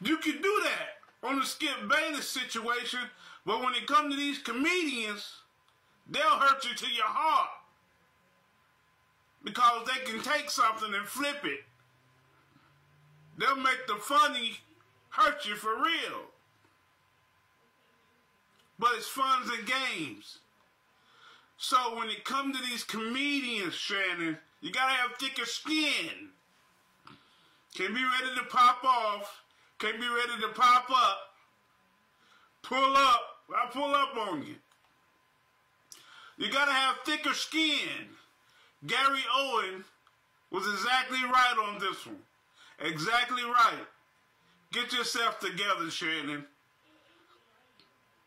You can do that on the Skip Bayless situation, but when it comes to these comedians, they'll hurt you to your heart. Because they can take something and flip it. They'll make the funny hurt you for real. But it's funs and games. So when it comes to these comedians, Shannon, you gotta have thicker skin. Can't be ready to pop off. Can't be ready to pop up. Pull up. I pull up on you. You gotta have thicker skin. Gary Owen was exactly right on this one. Exactly right. Get yourself together, Shannon.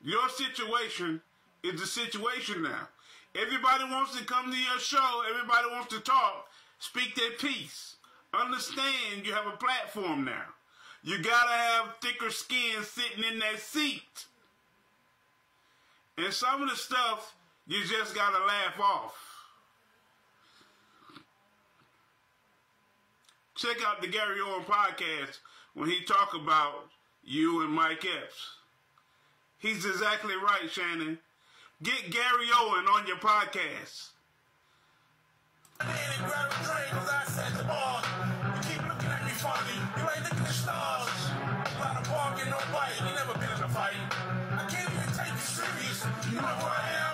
Your situation is the situation now. Everybody wants to come to your show. Everybody wants to talk. Speak their piece. Understand you have a platform now. You gotta have thicker skin sitting in that seat. And some of the stuff you just gotta laugh off. Check out the Gary Owen podcast when he talk about you and Mike Epps. He's exactly right, Shannon. Get Gary Owen on your podcast. I the oh, bar. You keep looking at me funny. You ain't looking at stars. Like, I can't even take you serious. You know who I am?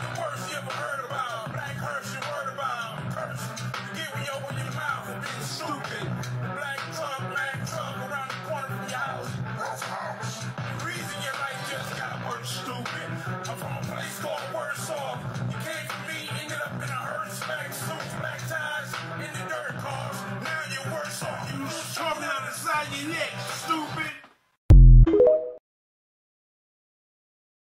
The worst you ever heard about. Black curse you heard about. Curse. You get when you open your mouth for being stupid. Black truck, black truck around the corner from your house. That's house. The reason your life just got worse, stupid. I'm from a place called Warsaw. You came from me, ended up in a hearse, black suit, black ties, in the dirt cars. Now you're worse off. You loose out the side of your neck.